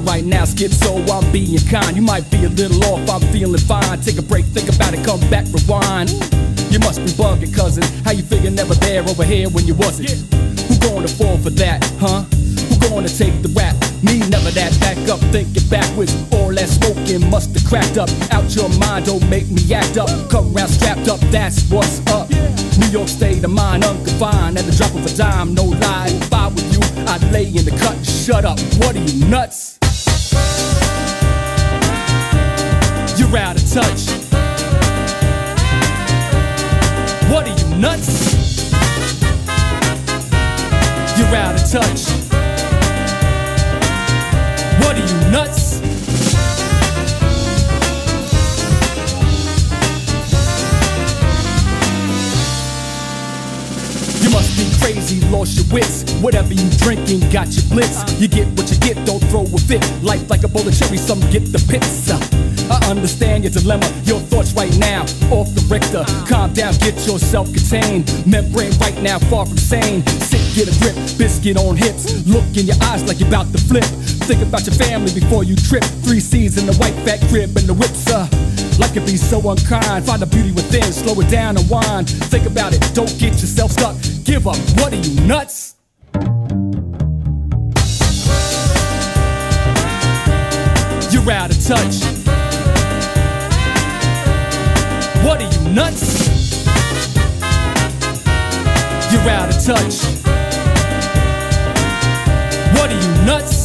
right now, skip, so I'm being kind. You might be a little off, I'm feeling fine. Take a break, think about it, come back, rewind. You must be bugging, cousin. How you figure never there over here when you wasn't? Who gonna fall for that, huh? Who gonna take the rap? Me, never that. Back up, thinking backwards. All that smoking must have cracked up. Out your mind, don't make me act up. Come around strapped up, that's what's up. New York state of mind, unconfined. At the drop of a dime, no lie. If I were you, I'd lay in the cut. Shut up, what are you nuts? You're out of touch. What are you nuts? You're out of touch. What are you nuts? You must be crazy, lost your wits. Whatever you drinking, got your blitz. You get what you get, don't throw fit. Life like a bowl of cherries. some get the pizza. I understand your dilemma, your thoughts right now, off the Richter. Calm down, get yourself contained. Membrane right now, far from sane. Sit, get a grip, biscuit on hips. Look in your eyes like you're about to flip. Think about your family before you trip. Three C's in the white fat crib and the whips, uh. Life can be so unkind. Find the beauty within, slow it down and wind. Think about it, don't get yourself stuck. Give up, what are you nuts? Touch. What are you nuts? You're out of touch. What are you nuts?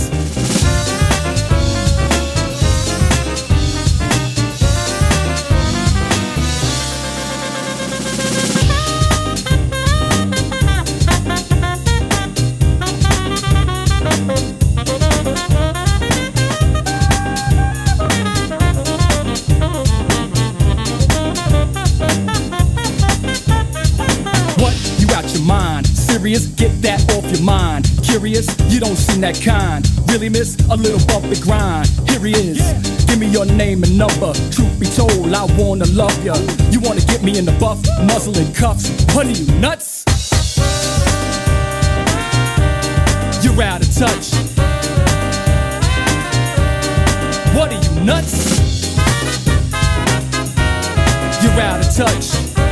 Serious? Get that off your mind. Curious? You don't seem that kind. Really, miss? A little bumpy grind. Here he is. Give me your name and number. Truth be told, I wanna love ya. You wanna get me in the buff, muzzle and cuffs? Are you nuts? You're out of touch. What are you nuts? You're out of touch.